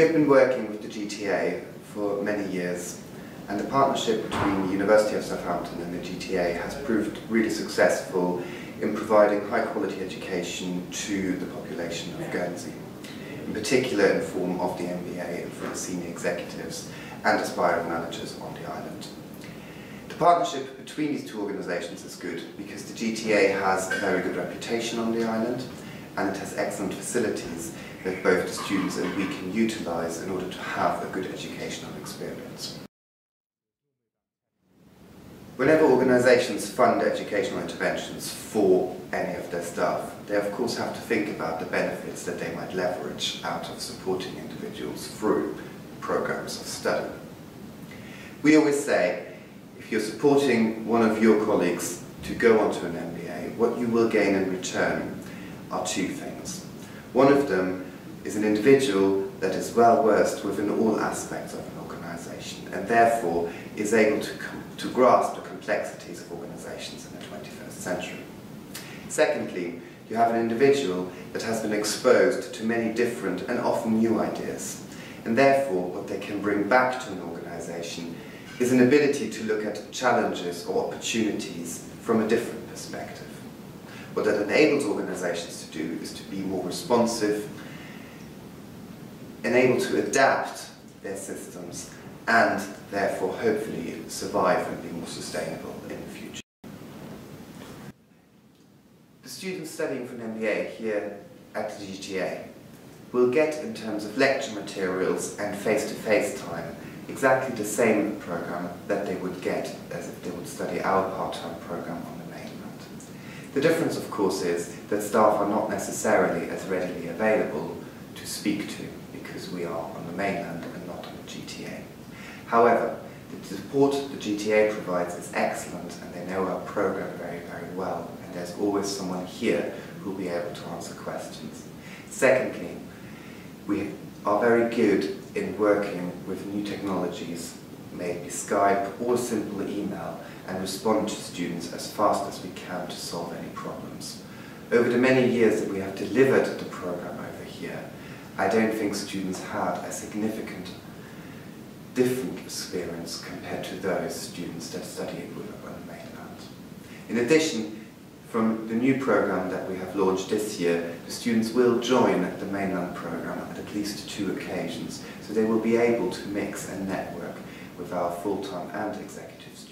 We have been working with the GTA for many years and the partnership between the University of Southampton and the GTA has proved really successful in providing high quality education to the population of Guernsey, in particular in the form of the MBA for the senior executives and aspiring managers on the island. The partnership between these two organisations is good because the GTA has a very good reputation on the island and it has excellent facilities that both the students and we can utilise in order to have a good educational experience. Whenever organisations fund educational interventions for any of their staff, they of course have to think about the benefits that they might leverage out of supporting individuals through programs of study. We always say, if you're supporting one of your colleagues to go onto an MBA, what you will gain in return are two things. One of them is an individual that is well versed within all aspects of an organisation and therefore is able to, to grasp the complexities of organisations in the 21st century. Secondly, you have an individual that has been exposed to many different and often new ideas, and therefore what they can bring back to an organisation is an ability to look at challenges or opportunities from a different perspective. What that enables organisations to do is to be more responsive and able to adapt their systems and therefore hopefully survive and be more sustainable in the future. The students studying for an MBA here at the GTA will get in terms of lecture materials and face-to-face -face time exactly the same program that they would get as if they would study our part-time program. The difference of course is that staff are not necessarily as readily available to speak to because we are on the mainland and not on the GTA. However, the support the GTA provides is excellent and they know our program very, very well and there's always someone here who will be able to answer questions. Secondly, we are very good in working with new technologies, maybe Skype or simple email, and respond to students as fast as we can to solve any problems. Over the many years that we have delivered the program over here, I don't think students had a significant different experience compared to those students that study on the mainland. In addition, from the new program that we have launched this year, the students will join the mainland program at at least two occasions, so they will be able to mix and network with our full-time and executive students